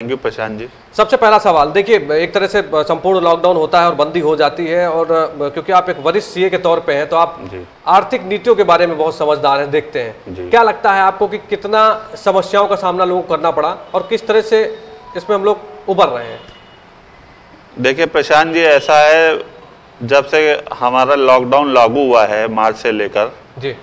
Thank you Prashant जी। सबसे पहला सवाल देखिए एक तरह से संपूर्ण लॉकडाउन होता है और बंदी हो जाती है और क्योंकि आप एक वरिष्ठ सीए के तौर पे हैं तो आप आर्थिक नीतियों के बारे में बहुत समझदार हैं देखते हैं। क्या लगता है आपको कि कितना समस्याओं का सामना लोगों को करना पड़ा और किस तरह से इसमें हम लोग उभर रहे हैं? देखिए प्रशांत जी ऐसा है जब से हमारा लॉकडाउन लागू हुआ है मार्च से लेकर जी।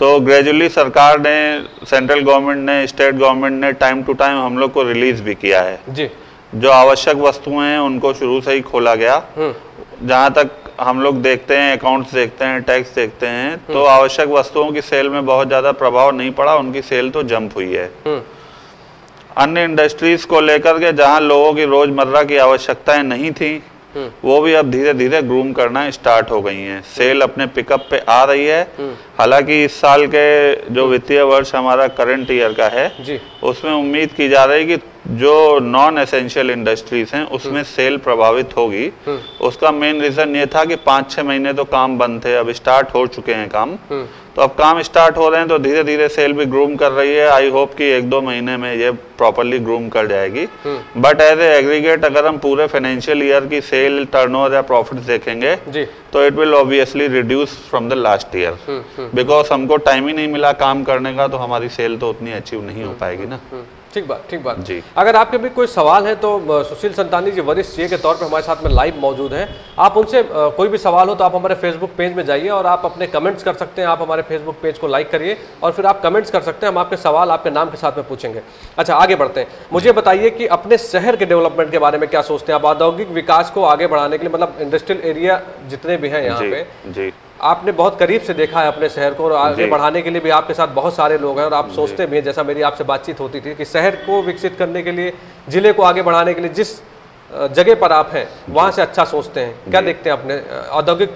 तो ग्रेजुअली सरकार ने सेंट्रल गवर्नमेंट ने स्टेट गवर्नमेंट ने टाइम टू टाइम हम लोग को रिलीज़ भी किया है। जी। जो आवश्यक वस्तुएँ हैं उनको शुरू से ही खोला गया। हम्म। जहाँ तक हम लोग देखते हैं अकाउंट्स देखते हैं टैक्स देखते हैं तो आवश्यक वस्तुओं की सेल में बहुत ज़्यादा प्रभाव नहीं पड़ा उनकी सेल तो जंप हुई है। हम्म। अन्य इंडस्ट्रीज़ को लेकर के जहाँ लोगों की रोज़मर्रा की आवश्यकताएँ नहीं थी हम्म। वो भी अब धीरे धीरे ग्रूम करना स्टार्ट हो गई हैं। सेल अपने पिकअप पे आ रही है। हालाँकि इस साल के जो वित्तीय वर्ष हमारा करंट ईयर का है जी। उसमें उम्मीद की जा रही है कि जो नॉन एसेंशियल इंडस्ट्रीज़ हैं उसमें सेल प्रभावित होगी। उसका मेन रीजन ये था कि पाँच छः महीने तो काम बंद थे अब स्टार्ट हो चुके हैं काम। हम्म। तो अब काम स्टार्ट हो रहे हैं तो धीरे धीरे सेल भी ग्रूम कर रही है। आई होप कि एक दो महीने में ये प्रॉपरली ग्रूम कर जाएगी। बट एज एग्रीगेट अगर हम पूरे फाइनेंशियल ईयर की सेल टर्नओवर या प्रॉफिट देखेंगे जी। तो it will obviously reduce from the last year hmm hmm. Because हमको टाइम ही नहीं मिला काम करने का तो हमारी सेल तो उतनी अचीव नहीं हो पाएगी ना। हम्म, ठीक बात ठीक बात। जी। अगर आपके भी कोई सवाल है तो सुशील संतानी जी वरिष्ठ सीए के तौर पर हमारे साथ में लाइव मौजूद हैं। आप उनसे कोई भी सवाल हो तो आप हमारे फेसबुक पेज में जाइए और आप अपने कमेंट्स कर सकते हैं। आप हमारे फेसबुक पेज को लाइक करिए और फिर आप कमेंट्स कर सकते हैं। हम आपके सवाल आपके नाम के साथ में पूछेंगे। अच्छा आगे बढ़ते हैं। मुझे बताइए कि अपने शहर के डेवलपमेंट के बारे में क्या सोचते हैं? आप औद्योगिक विकास को आगे बढ़ाने के लिए मतलब इंडस्ट्रियल एरिया जितने भी हैं यहाँ पे जी। आपने बहुत करीब से देखा है अपने शहर को और आगे बढ़ाने के लिए भी आपके साथ बहुत सारे लोग हैं और आप सोचते भी हैं जैसा मेरी आपसे बातचीत होती थी कि शहर को विकसित करने के लिए ज़िले को आगे बढ़ाने के लिए जिस जगह पर आप हैं वहाँ से अच्छा सोचते हैं। क्या देखते हैं अपने औद्योगिक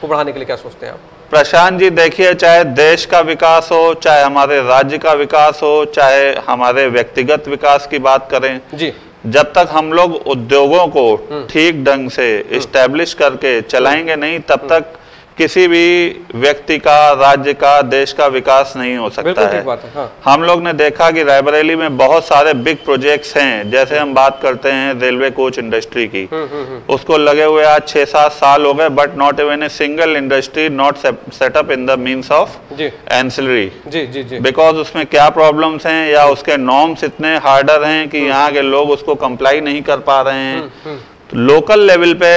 को बढ़ाने के लिए क्या सोचते हैं आप? प्रशांत जी देखिए चाहे देश का विकास हो चाहे हमारे राज्य का विकास हो चाहे हमारे व्यक्तिगत विकास की बात करें जी। जब तक हम लोग उद्योगों को ठीक ढंग से इस्टेब्लिश करके चलाएँगे नहीं तब तक किसी भी व्यक्ति का राज्य का देश का विकास नहीं हो सकता है। है हाँ। हम लोग ने देखा कि रायबरेली में बहुत सारे बिग प्रोजेक्ट्स हैं। जैसे हम बात करते हैं रेलवे कोच इंडस्ट्री की। हम्म हम्म हम्म। उसको लगे हुए आज छह सात साल हो गए but not even a single industry not setup in the means of ancillary जी। जी जी बिकॉज़ उसमें क्या प्रॉब्लम्स हैं या उसके नॉर्म्स इतने हार्डर हैं कि यहाँ के लोग उसको कंप्लाई नहीं कर पा रहे हैं। हम्म तो लोकल लेवल पे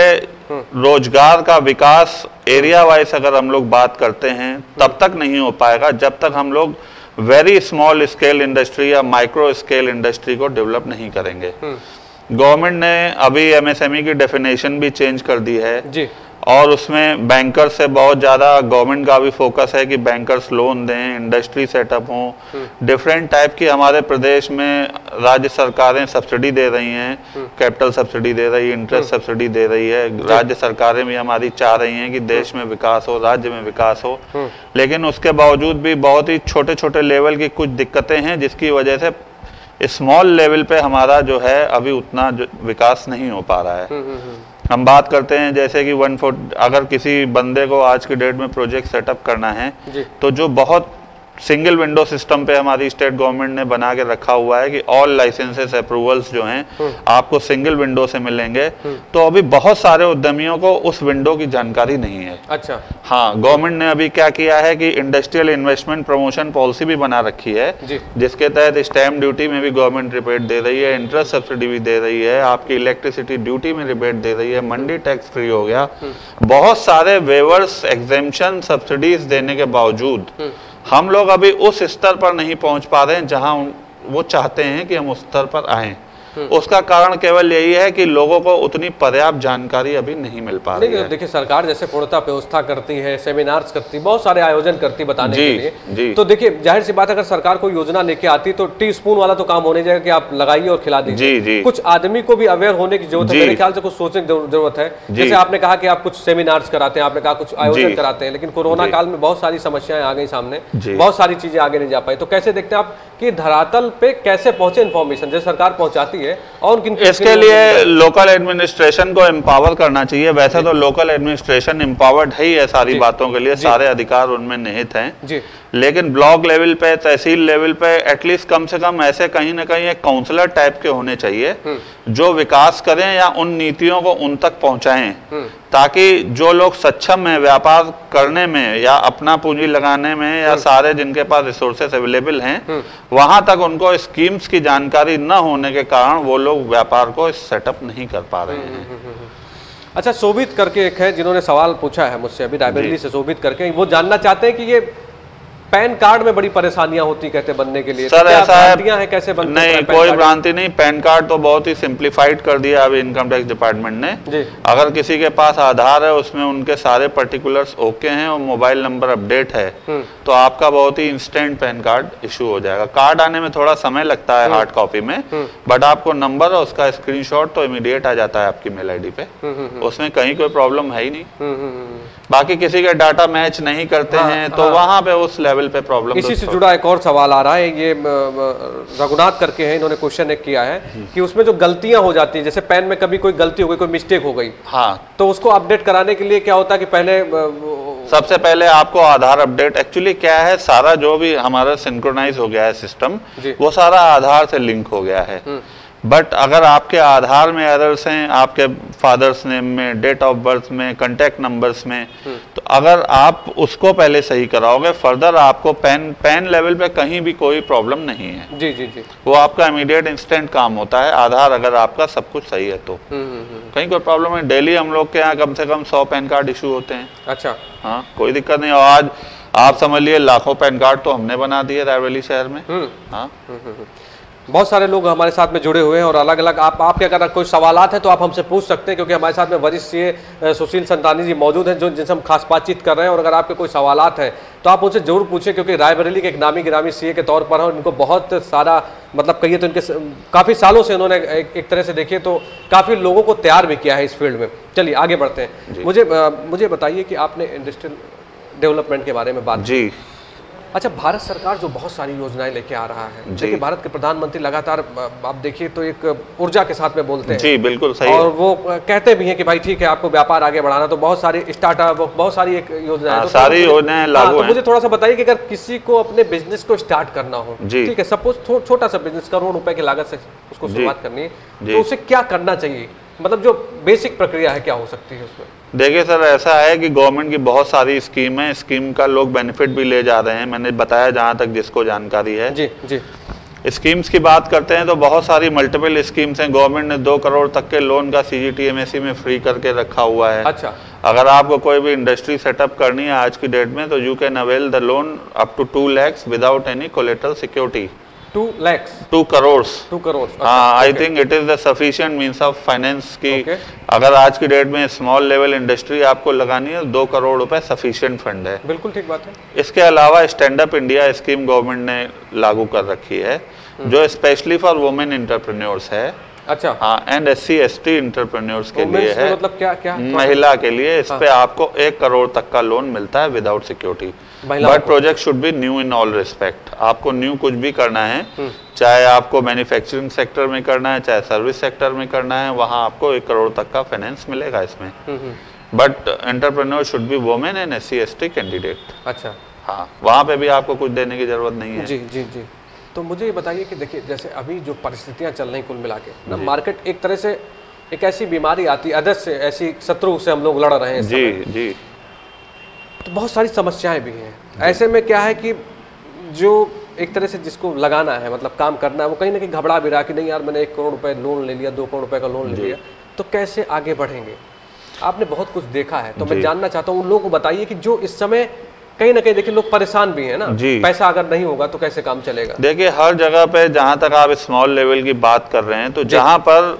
रोज़गार का विकास एरिया वाइज अगर हम लोग बात करते हैं तब तक नहीं हो पाएगा जब तक हम लोग वेरी स्मॉल स्केल इंडस्ट्री या माइक्रो स्केल इंडस्ट्री को डेवलप नहीं करेंगे। गवर्नमेंट ने अभी एमएसएमई की डेफिनेशन भी चेंज कर दी है। जी। और उसमें बैंकर से बहुत ज़्यादा गवर्नमेंट का भी फोकस है कि बैंकर्स लोन दें इंडस्ट्री सेटअप हो। डिफरेंट टाइप की हमारे प्रदेश में राज्य सरकारें सब्सिडी दे रही हैं। कैपिटल सब्सिडी दे रही है इंटरेस्ट सब्सिडी दे रही है। राज्य सरकारें भी हमारी चाह रही हैं कि देश में विकास हो राज्य में विकास हो। लेकिन उसके बावजूद भी बहुत ही छोटे छोटे लेवल की कुछ दिक्कतें हैं जिसकी वजह से स्मॉल लेवल पे हमारा जो है अभी उतना विकास नहीं हो पा रहा है। हम्म हम्म हम्म। हम बात करते हैं जैसे कि वन फोर अगर किसी बंदे को आज के डेट में प्रोजेक्ट सेटअप करना है तो जो बहुत सिंगल विंडो सिस्टम पे हमारी स्टेट गवर्नमेंट ने बना के रखा हुआ है कि ऑल लाइसेंसेस अप्रूवल्स जो हैं आपको सिंगल विंडो से मिलेंगे। तो अभी बहुत सारे उद्यमियों को उस विंडो की जानकारी नहीं है। अच्छा। हाँ गवर्नमेंट ने अभी क्या किया है कि इंडस्ट्रियल इन्वेस्टमेंट प्रमोशन पॉलिसी भी बना रखी है जिसके तहत स्टैम्प ड्यूटी में भी गवर्नमेंट रिबेट दे रही है इंटरेस्ट सब्सिडी भी दे रही है आपकी इलेक्ट्रिसिटी ड्यूटी में रिबेट दे रही है मंडी टैक्स फ्री हो गया। बहुत सारे वेवर्स एग्जेम्पशन सब्सिडीज देने के बावजूद हम लोग अभी उस स्तर पर नहीं पहुँच पा रहे हैं जहाँ वो चाहते हैं कि हम उस स्तर पर आए। उसका कारण केवल यही है कि लोगों को उतनी पर्याप्त जानकारी अभी नहीं मिल पा रही है। देखिए सरकार जैसे पूर्णता व्यवस्था करती है सेमिनार्स करती है बहुत सारे आयोजन करती बताने जी, के लिए। जी। तो देखिए ज़ाहिर सी बात अगर सरकार कोई योजना लेके आती तो टी स्पून वाला तो काम होने जाएगा कि आप लगाइए और खिला दीजिए। कुछ आदमी को भी अवेयर होने की ज़रूरत है मेरे ख्याल से कुछ सोचने की ज़रूरत है। जैसे आपने कहा कि आप कुछ सेमिनार्स कराते हैं आपने कहा कुछ आयोजन कराते हैं लेकिन कोरोना काल में बहुत सारी समस्याएँ आ गई सामने बहुत सारी चीज़ें आगे नहीं जा पाई। तो कैसे देखते हैं आप कि धरातल पे कैसे पहुँचे इन्फॉर्मेशन जो सरकार पहुंचाती है और किन इसके लिए लोकल एडमिनिस्ट्रेशन को एम्पावर करना चाहिए। वैसे तो लोकल एडमिनिस्ट्रेशन एम्पावर्ड है ही है सारी बातों के लिए। सारे अधिकार उनमें निहित हैं। जी। लेकिन ब्लॉक लेवल पे तहसील लेवल पे एटलीस्ट कम से कम ऐसे कहीं ना कहीं एक काउंसलर टाइप के होने चाहिए जो विकास करें या उन नीतियों को उन तक पहुंचाएँ। ताकि जो लोग सक्षम है व्यापार करने में या अपना पूंजी लगाने में या सारे जिनके पास रिसोर्सेस अवेलेबल हैं वहाँ तक उनको स्कीम्स की जानकारी न होने के कारण वो लोग व्यापार को सेटअप नहीं कर पा रहे हैं। अच्छा शोभित करके एक है जिन्होंने सवाल पूछा है मुझसे अभी डायबिटीज़ से शोभित करके। वो जानना चाहते हैं कि ये पैन कार्ड में बड़ी परेशानियाँ होती कहते बनने के लिए। सर तो ऐसा है हैं कैसे बनते नहीं कोई? भ्रांति नहीं पैन कार्ड तो बहुत ही सिंप्लीफाइड कर दिया अभी इनकम टैक्स डिपार्टमेंट ने। जी। अगर किसी के पास आधार है उसमें उनके सारे पर्टिकुलर्स ओके हैं और मोबाइल नंबर अपडेट है हम्म। तो आपका बहुत ही इंस्टेंट पैन कार्ड इशू हो जाएगा। कार्ड आने में थोड़ा समय लगता है हार्ड कॉपी में बट आपको नंबर और उसका स्क्रीनशॉट तो इमीडिएट आ जाता है आपकी मेल आईडी पे। उसमें कहीं कोई प्रॉब्लम है ही नहीं। हम्म, हम्म, हम्म। बाकी किसी का डाटा मैच नहीं करते हाँ, हैं तो हाँ, वहाँ पे उस लेवल पे प्रॉब्लम इसी से जुड़ा एक और सवाल आ रहा है ये रघुनाथ करके है इन्होंने क्वेश्चन एक किया है कि उसमें जो गलतियाँ हो जाती है जैसे पेन में कभी कोई गलती हो गई कोई मिस्टेक हो गई हाँ। तो उसको अपडेट कराने के लिए क्या होता है कि पहले सबसे पहले आपको आधार अपडेट एक्चुअली क्या है सारा जो भी हमारा सिंक्रोनाइज हो गया है सिस्टम वो सारा आधार से लिंक हो गया है। बट अगर आपके आधार में एरर्स हैं आपके फादर्स नेम में डेट ऑफ़ बर्थ में कांटेक्ट नंबर्स में तो अगर आप उसको पहले सही कराओगे फर्दर आपको पेन पेन लेवल पे कहीं भी कोई प्रॉब्लम नहीं है। जी जी जी। वो आपका इमीडिएट इंस्टेंट काम होता है आधार अगर आपका सब कुछ सही है तो। हम्म, हम्म, हम्म। कहीं कोई प्रॉब्लम है डेली हम लोग के यहाँ कम से कम सौ पैन कार्ड इशू होते हैं। अच्छा। हाँ कोई दिक्कत नहीं और आज आप समझ लिए लाखों पैन कार्ड तो हमने बना दिए रायबरेली शहर में। हम्म। हाँ। बहुत सारे लोग हमारे साथ में जुड़े हुए हैं और अलग अलग आप आपके अगर कोई सवालात हैं तो आप हमसे पूछ सकते हैं क्योंकि हमारे साथ में वरिष्ठ सीए सुशील संतानी जी मौजूद हैं जो जिनसे हम खास बातचीत कर रहे हैं और अगर आपके कोई सवालात हैं तो आप उनसे ज़रूर पूछें क्योंकि रायबरेली के एक नामी गिरामी सीए के तौर पर हैं उनको बहुत सारा मतलब कहिए तो इनके काफ़ी सालों से इन्होंने एक, एक तरह से देखिए तो काफ़ी लोगों को तैयार भी किया है इस फ़ील्ड में। चलिए आगे बढ़ते हैं। मुझे मुझे बताइए कि आपने इंडस्ट्रियल डेवलपमेंट के बारे में बात जी। अच्छा भारत सरकार जो बहुत सारी योजनाएँ लेके आ रहा है। देखिए भारत के प्रधानमंत्री लगातार आप देखिए तो एक ऊर्जा के साथ में बोलते हैं। जी बिल्कुल सही और वो कहते भी हैं कि भाई ठीक है आपको व्यापार आगे बढ़ाना तो बहुत सारी स्टार्टअप बहुत सारी एक योजना हाँ, तो सारी योजनाएँ लागू तो हैं। मुझे थोड़ा सा बताइए कि अगर किसी को अपने बिज़नेस को स्टार्ट करना हो ठीक है सपोज़ छोटा सा बिज़नेस करोड़ रुपए की लागत से उसको शुरुआत करनी है तो उसे क्या करना चाहिए? मतलब जो बेसिक प्रक्रिया है क्या हो सकती है उसमें? देखिए सर ऐसा है कि गवर्नमेंट की बहुत सारी स्कीम है। स्कीम का लोग बेनिफिट भी ले जा रहे हैं। मैंने बताया जहाँ तक जिसको जानकारी है। जी जी। स्कीम्स की बात करते हैं तो बहुत सारी मल्टीपल स्कीम्स हैं। गवर्नमेंट ने दो करोड़ तक के लोन का सी जी में फ्री करके रखा हुआ है। अच्छा। अगर आपको कोई भी इंडस्ट्री सेटअप करनी है आज की डेट में तो you can avail the loan up to two lakhs without any collateral security two lakhs. Two crore two crore हाँ I think it is the sufficient means of finance की Okay. अगर आज की डेट में small level industry आपको लगानी है दो करोड़ रुपए सफिशियंट फंड है। बिल्कुल ठीक बात है। इसके अलावा stand up India scheme government ने लागू कर रखी है जो स्पेशली फॉर वुमेन इंटरप्रन्योर्स है। अच्छा। हाँ and S C S T entrepreneurs के लिए है। मतलब क्या क्या महिला के लिए इस पे आपको एक करोड़ तक का लोन मिलता है without security but project should be new in all respect आपको न्यू कुछ भी करना है चाहे आपको मैन्युफैक्चरिंग सेक्टर में करना है चाहे सर्विस सेक्टर में करना है वहाँ आपको एक करोड़ तक का फाइनेंस मिलेगा इसमें। Hmm, hmm, but entrepreneur should be women and S C S T candidate अच्छा। हाँ वहाँ पे भी आपको कुछ देने की ज़रूरत नहीं है। जी जी जी। तो मुझे ये बताइए कि देखिए जैसे अभी जो परिस्थितियाँ चल रही कुल मिला के ना मार्केट एक तरह से एक ऐसी बीमारी आती है अदर से ऐसी शत्रु से हम लोग लड़ रहे हैं जी जी। तो बहुत सारी समस्याएँ भी हैं। ऐसे में क्या है कि जो एक तरह से जिसको लगाना है मतलब काम करना है वो कहीं ना कहीं घबरा भी रहा कि नहीं यार मैंने एक करोड़ रुपए लोन ले लिया दो करोड़ रुपए का लोन ले लिया तो कैसे आगे बढ़ेंगे? आपने बहुत कुछ देखा है तो मैं जानना चाहता हूँ उन लोगों को बताइए कि जो इस समय कहीं ना कहीं देखिए लोग परेशान भी हैं ना। जी। पैसा अगर नहीं होगा तो कैसे काम चलेगा? देखिए हर जगह पे जहाँ तक आप स्मॉल लेवल की बात कर रहे हैं तो जहाँ पर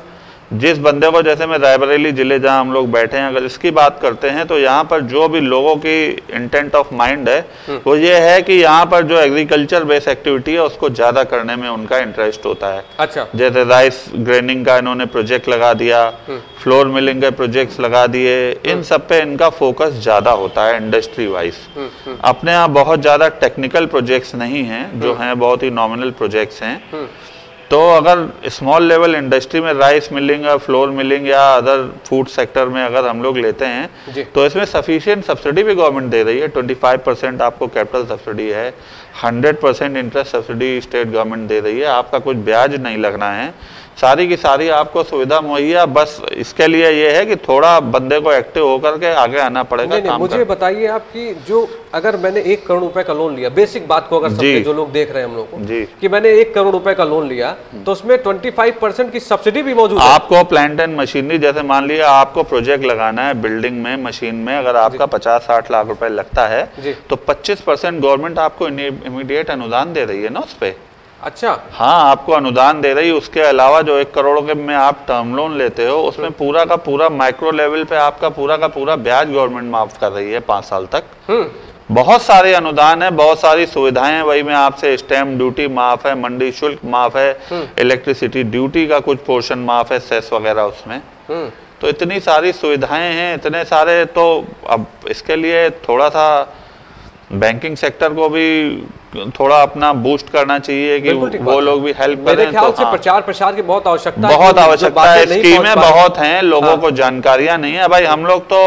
जिस बंदे को जैसे मैं रायबरेली ज़िले जहाँ हम लोग बैठे हैं अगर इसकी बात करते हैं तो यहाँ पर जो भी लोगों की इंटेंट ऑफ़ माइंड है वो ये है कि यहाँ पर जो एग्रीकल्चर बेस्ड एक्टिविटी है उसको ज़्यादा करने में उनका इंटरेस्ट होता है। अच्छा। जैसे राइस ग्रेनिंग का इन्होंने प्रोजेक्ट लगा दिया फ्लोर मिलिंग के प्रोजेक्ट्स लगा दिए इन सब पे इनका फोकस ज़्यादा होता है इंडस्ट्री वाइज अपने यहाँ बहुत ज़्यादा टेक्निकल प्रोजेक्ट्स नहीं हैं जो हैं बहुत ही नॉमिनल प्रोजेक्ट्स हैं। तो अगर स्मॉल लेवल इंडस्ट्री में राइस मिलिंग या फ्लोर मिलिंग या अदर फ़ूड सेक्टर में अगर हम लोग लेते हैं तो इसमें सफिशियंट सब्सिडी भी गवर्नमेंट दे रही है। 25 परसेंट आपको कैपिटल सब्सिडी है 100 percent interest subsidy state government दे रही है। आपका कुछ ब्याज नहीं लगना है। सारी की सारी आपको सुविधा मुहैया बस इसके लिए ये है कि थोड़ा बंदे को एक्टिव होकर के आगे आना पड़ेगा नहीं नहीं काम मुझे बताइए आपकी जो अगर मैंने एक करोड़ रुपए का लोन लिया बेसिक बात को अगर समझे जी। लोग देख रहे हैं हम लोग को जी। कि मैंने एक करोड़ रुपए का लोन लिया तो उसमें 25 परसेंट की सब्सिडी भी मौजूद आपको प्लांट एंड मशीनरी जैसे मान लिया आपको प्रोजेक्ट लगाना है बिल्डिंग में मशीन में अगर आपका पचास साठ लाख रुपए लगता है तो 25 परसेंट गवर्नमेंट आपको इमीडिएट अनुदान दे रही है ना उस पे। अच्छा। हाँ आपको अनुदान दे रही है उसके अलावा जो एक करोड़ के में आप टर्म लोन लेते हो उसमें पूरा का पूरा माइक्रो लेवल पे आपका पूरा का पूरा ब्याज गवर्नमेंट माफ़ कर रही है पाँच साल तक। हम्म। बहुत सारे अनुदान है बहुत सारी सुविधाएँ हैं वही में आपसे स्टैम्प ड्यूटी माफ़ है मंडी शुल्क माफ़ है इलेक्ट्रिसिटी ड्यूटी का कुछ पोर्शन माफ़ है सेस वगैरह उसमें। हम्म। तो इतनी सारी सुविधाएँ हैं इतने सारे तो अब इसके लिए थोड़ा सा बैंकिंग सेक्टर को भी थोड़ा अपना बूस्ट करना चाहिए कि वो लोग भी हेल्प करें मेरे ख्याल तो से हाँ। प्रचार प्रसार की बहुत आवश्यकता है। बहुत आवश्यकता है स्कीमें बहुत हैं लोगों हाँ। को जानकारियाँ नहीं है। भाई हम लोग तो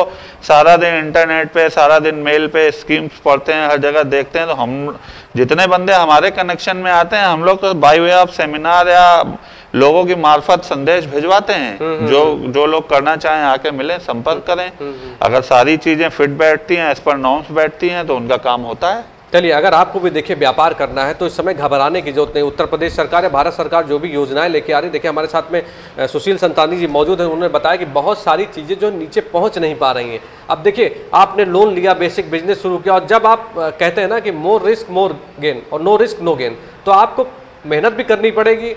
सारा दिन इंटरनेट पे सारा दिन मेल पे स्कीम्स पढ़ते हैं हर जगह देखते हैं तो हम जितने बंदे हमारे कनेक्शन में आते हैं हम लोग तो बाई वे ऑफ़ सेमिनार या लोगों की मार्फत संदेश भिजवाते हैं। जो जो लोग करना चाहें आके मिलें संपर्क करें। अगर सारी चीज़ें फिट बैठती हैं एज पर नॉर्म्स बैठती हैं तो उनका काम होता है। चलिए अगर आपको भी देखिए व्यापार करना है तो इस समय घबराने की ज़रूरत नहीं। उत्तर प्रदेश सरकार या भारत सरकार जो भी योजनाएँ लेके आ रही है देखिए हमारे साथ में सुशील संतानी जी मौजूद हैं उन्होंने बताया कि बहुत सारी चीज़ें जो नीचे पहुँच नहीं पा रही हैं। अब देखिए आपने लोन लिया बेसिक बिज़नेस शुरू किया और जब आप कहते हैं ना कि मोर रिस्क मोर गेन और नो रिस्क नो गेन तो आपको मेहनत भी करनी पड़ेगी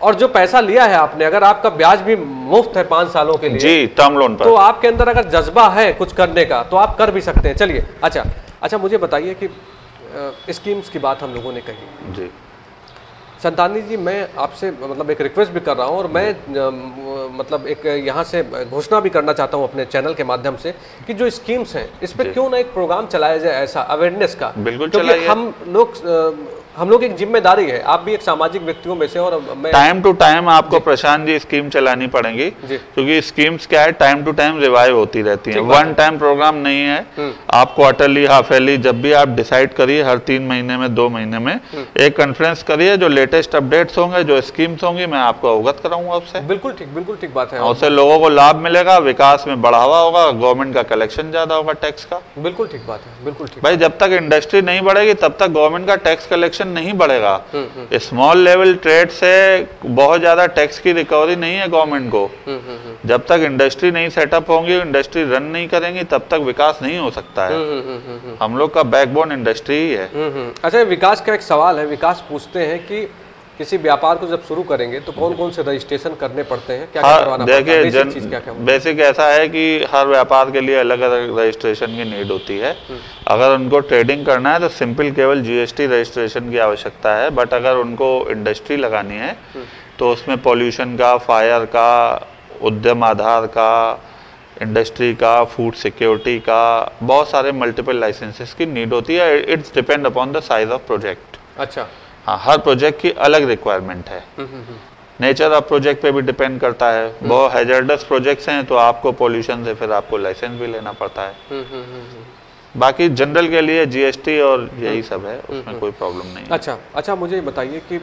और जो पैसा लिया है आपने अगर आपका ब्याज भी मुफ़्त है पाँच सालों के लिए जी टर्म लोन पर। तो आपके अंदर अगर जज्बा है कुछ करने का तो आप कर भी सकते हैं। चलिए अच्छा अच्छा मुझे बताइए कि स्कीम्स की बात हम लोगों ने कही। जी। संतानी जी मैं आपसे मतलब एक रिक्वेस्ट भी कर रहा हूँ और मैं मतलब एक यहाँ से घोषणा भी करना चाहता हूँ अपने चैनल के माध्यम से कि जो स्कीम्स हैं इस पर क्यों ना एक प्रोग्राम चलाया जाए ऐसा अवेयरनेस का। बिल्कुल क्योंकि हम लोग हम लोग एक ज़िम्मेदारी है आप भी एक सामाजिक व्यक्तियों में से और मैं टाइम टू टाइम आपको प्रशांत जी स्कीम चलानी पड़ेगी क्योंकि स्कीम्स क्या है टाइम टू टाइम रिवाइव होती रहती हैं। वन टाइम प्रोग्राम नहीं है। आप क्वार्टरली हाफ़ ईयरली जब भी आप डिसाइड करिए हर तीन महीने में दो महीने में एक कॉन्फ्रेंस करिए जो लेटेस्ट अपडेट्स होंगे जो स्कीम्स होंगी मैं आपको अवगत कराऊँगा उससे। बिल्कुल ठीक बिल्कुल ठीक बात है। उससे लोगों को लाभ मिलेगा विकास में बढ़ावा होगा गवर्नमेंट का कलेक्शन ज़्यादा होगा टैक्स का। बिल्कुल ठीक बात है बिल्कुल ठीक भाई जब तक इंडस्ट्री नहीं बढ़ेगी तब तक गवर्नमेंट का टैक्स कलेक्शन नहीं बढ़ेगा। स्मॉल लेवल ट्रेड से बहुत ज़्यादा टैक्स की रिकवरी नहीं है गवर्नमेंट को। हम्म हम्म हम्म। जब तक इंडस्ट्री नहीं सेटअप होंगी इंडस्ट्री रन नहीं करेंगी तब तक विकास नहीं हो सकता है। हम लोग का बैकबोन इंडस्ट्री ही है। अच्छा विकास का एक सवाल है। विकास पूछते हैं कि किसी व्यापार को जब शुरू करेंगे तो कौन कौन से रजिस्ट्रेशन करने पड़ते हैं? क्या हाँ करवाना देखिए बेसिक क्या क्या बेसिक ऐसा है कि हर व्यापार के लिए अलग अलग रजिस्ट्रेशन की नीड होती है। अगर उनको ट्रेडिंग करना है तो सिंपल केवल जीएसटी रजिस्ट्रेशन की आवश्यकता है बट अगर उनको इंडस्ट्री लगानी है तो उसमें पॉल्यूशन का फायर का उद्यम आधार का इंडस्ट्री का फ़ूड सिक्योरिटी का बहुत सारे मल्टीपल लाइसेंसेस की नीड होती है। It's depend upon the size of project. अच्छा। हाँ हर प्रोजेक्ट की अलग रिक्वायरमेंट है। Hmm, hmm, hmm. Nature of project पे भी डिपेंड करता है। बहुत हैजर्डस प्रोजेक्ट्स हैं तो आपको पोल्यूशन से फिर आपको लाइसेंस भी लेना पड़ता है। हम्म, हम्म, हम्म, हम्म। बाकी जनरल के लिए जीएसटी और यही सब है उसमें कोई प्रॉब्लम नहीं है। अच्छा अच्छा मुझे बताइए कि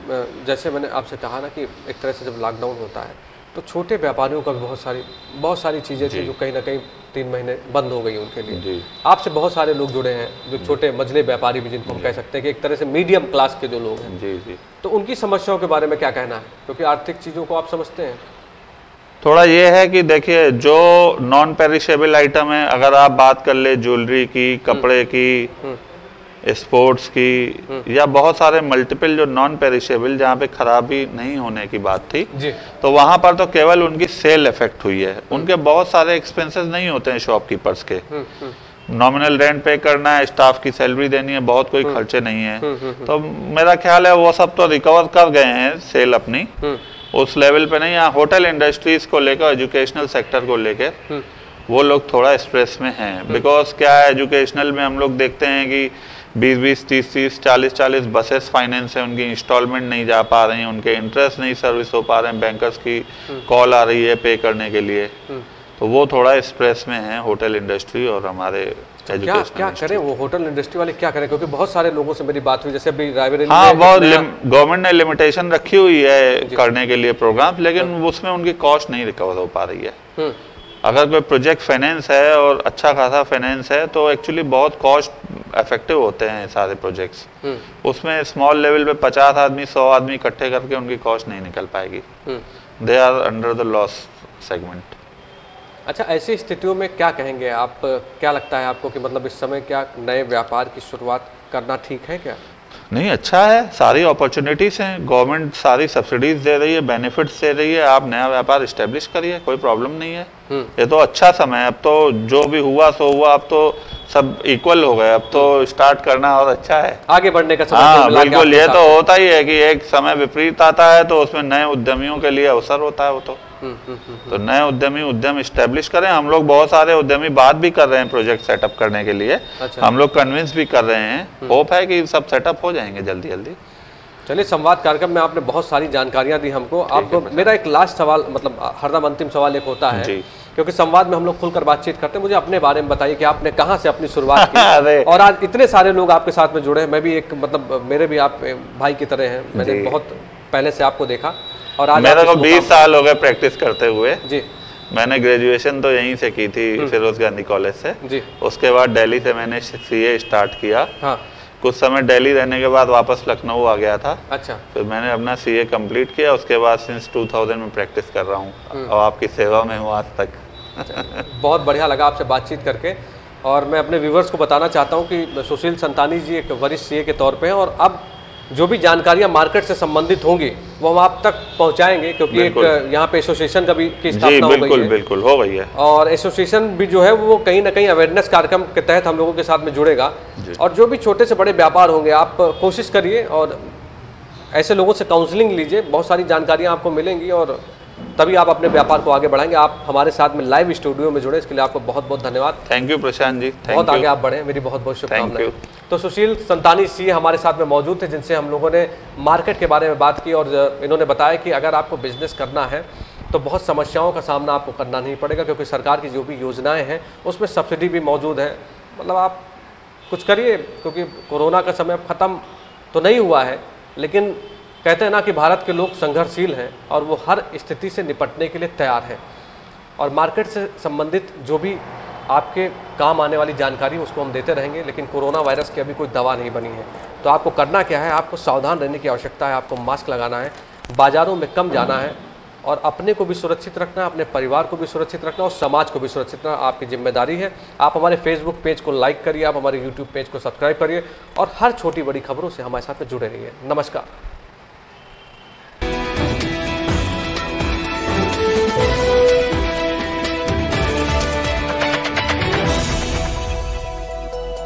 जैसे मैंने आपसे कहा ना कि एक तरह से जब लॉकडाउन होता है तो छोटे व्यापारियों का भी बहुत सारी बहुत सारी चीज़ें थी जो कहीं ना कहीं तीन महीने बंद हो गई उनके लिए। आपसे बहुत सारे लोग जुड़े हैं जो छोटे मजले व्यापारी भी जिनको हम कह सकते हैं कि एक तरह से मीडियम क्लास के जो लोग हैं। जी जी। तो उनकी समस्याओं के बारे में क्या कहना है? क्योंकि आर्थिक चीज़ों को आप समझते हैं। थोड़ा ये है कि देखिए जो नॉन पेरिशेबल आइटम है अगर आप बात कर ले ज्वेलरी की कपड़े की स्पोर्ट्स की या बहुत सारे मल्टीपल जो नॉन पेरिशेबल जहाँ पे खराबी नहीं होने की बात थी जी। तो वहाँ पर तो केवल उनकी सेल इफ़ेक्ट हुई है। उनके बहुत सारे एक्सपेंसेस नहीं होते हैं शॉपकीपर्स के। नॉमिनल रेंट पे करना है स्टाफ की सैलरी देनी है बहुत कोई खर्चे नहीं है। तो मेरा ख्याल है वो सब तो रिकवर कर गए हैं सेल अपनी। उस लेवल पे नहीं यहाँ होटल इंडस्ट्रीज़ को लेकर एजुकेशनल सेक्टर को लेकर वो लोग थोड़ा स्ट्रेस में हैं। बिकॉज़ क्या है एजुकेशनल में हम लोग देखते हैं कि बीस बीस तीस तीस चालीस चालीस बसेस फाइनेंस है उनकी इंस्टॉलमेंट नहीं जा पा रही हैं उनके इंटरेस्ट नहीं सर्विस हो पा रहे हैं बैंकर्स की कॉल आ रही है पे करने के लिए। तो वो थोड़ा स्ट्रेस में है होटल इंडस्ट्री और हमारे क्या एजुकेशन क्या करें? वो होटल इंडस्ट्री वाले क्या करें? क्योंकि बहुत सारे लोगों से मेरी बात हुई जैसे अभी हाँ बहुत गवर्नमेंट ने लिमिटेशन रखी हुई है करने के लिए प्रोग्राम लेकिन उसमें उनकी कॉस्ट नहीं रिकवर हो पा रही है। हम्म, अगर कोई प्रोजेक्ट फाइनेंस है और अच्छा खासा फाइनेंस है तो एक्चुअली बहुत कॉस्ट इफ़ेक्टिव होते हैं सारे प्रोजेक्ट्स हम्म, उसमें स्मॉल लेवल पे पचास आदमी सौ आदमी इकट्ठे करके उनकी कॉस्ट नहीं निकल पाएगी। They are under the loss segment अच्छा ऐसी स्थितियों में क्या कहेंगे आप? क्या लगता है आपको कि मतलब इस समय क्या नए व्यापार की शुरुआत करना ठीक है क्या? नहीं अच्छा है। सारी अपॉर्चुनिटीज़ हैं। गवर्नमेंट सारी सब्सिडीज दे रही है बेनिफिट्स दे रही है। आप नया व्यापार इस्टेब्लिश करिए कोई प्रॉब्लम नहीं है। ये तो अच्छा समय है। अब तो जो भी हुआ सो हुआ। अब तो सब इक्वल हो गए। अब तो स्टार्ट करना और अच्छा है। आगे बढ़ने का समय हाँ बिल्कुल ये तो होता ही है कि एक समय विपरीत आता है तो उसमें नए उद्यमियों के लिए अवसर होता है वो तो। हम्म, हम्म, हम्म, तो नए उद्यमी उद्यम स्टेब्लिश करें। हम लोग बहुत सारे उद्यमी बात भी कर रहे हैं प्रोजेक्ट सेटअप करने के लिए। अच्छा। हम लोग कन्विंस भी कर रहे हैं। होप है कि सब सेटअप हो जाएँगे जल्दी जल्दी चलिए संवाद कार्यक्रम में आपने बहुत सारी जानकारियाँ दी हमको। आप मेरा एक लास्ट सवाल मतलब हरदम अंतिम सवाल एक होता है क्योंकि संवाद में हम लोग खुलकर बातचीत करते हैं। मुझे अपने बारे में बताइए कि आपने कहाँ से अपनी शुरुआत। की? और आज इतने सारे लोग आपके साथ में जुड़े हैं। मैं भी एक मतलब मेरे भी आप भाई की तरह हैं। मैंने बहुत पहले से आपको देखा। और आज मेरे को इस 20 साल हो गए प्रैक्टिस करते हुए। जी। मैंने ग्रेजुएशन तो यहीं से की थी फिरोज गांधी कॉलेज से। जी। उसके बाद दिल्ली से मैंने सीए स्टार्ट किया। हाँ। कुछ समय दिल्ली रहने के बाद वापस लखनऊ आ गया था। अच्छा। फिर मैंने अपना सीए कंप्लीट किया उसके बाद सिंस 2000 में प्रैक्टिस कर रहा हूँ। और आपकी सेवा में हूँ आज तक। बहुत बढ़िया लगा आपसे बातचीत करके। और मैं अपने व्यूवर्स को बताना चाहता हूँ कि सुशील संतानी जी एक वरिष्ठ सीए के तौर पर हैं और अब जो भी जानकारियाँ मार्केट से संबंधित होंगी वो हम आप तक पहुंचाएँगे क्योंकि एक यहाँ पे एसोसिएशन का भी की स्थापना हो गई है। बिल्कुल हो गई है। और एसोसिएशन भी जो है वो कहीं ना कहीं अवेयरनेस कार्यक्रम के तहत हम लोगों के साथ में जुड़ेगा। और जो भी छोटे से बड़े व्यापार होंगे आप कोशिश करिए और ऐसे लोगों से काउंसलिंग लीजिए बहुत सारी जानकारियाँ आपको मिलेंगी और तभी आप अपने व्यापार को आगे बढ़ाएँगे। आप हमारे साथ में लाइव स्टूडियो में जुड़े इसके लिए आपको बहुत बहुत धन्यवाद। Thank you Prashant ji. बहुत आगे आप बढ़े। मेरी बहुत बहुत शुभकामनाएँ. तो सुशील संतानी सी हमारे साथ में मौजूद थे, जिनसे हम लोगों ने मार्केट के बारे में बात की और इन्होंने बताया कि अगर आपको बिज़नेस करना है तो बहुत समस्याओं का सामना आपको करना नहीं पड़ेगा, क्योंकि सरकार की जो भी योजनाएँ हैं, उसमें सब्सिडी भी मौजूद है। मतलब आप कुछ करिए, क्योंकि कोरोना का समय ख़त्म तो नहीं हुआ है, लेकिन कहते हैं ना कि भारत के लोग संघर्षशील हैं और वो हर स्थिति से निपटने के लिए तैयार हैं। और मार्केट से संबंधित जो भी आपके काम आने वाली जानकारी उसको हम देते रहेंगे, लेकिन कोरोना वायरस की अभी कोई दवा नहीं बनी है। तो आपको करना क्या है, आपको सावधान रहने की आवश्यकता है, आपको मास्क लगाना है, बाज़ारों में कम जाना है, और अपने को भी सुरक्षित रखना, अपने परिवार को भी सुरक्षित रखना और समाज को भी सुरक्षित रखना आपकी ज़िम्मेदारी है। आप हमारे फेसबुक पेज को लाइक करिए, आप हमारे यूट्यूब पेज को सब्सक्राइब करिए, और हर छोटी बड़ी खबरों से हमारे साथ में जुड़े रहिए। नमस्कार।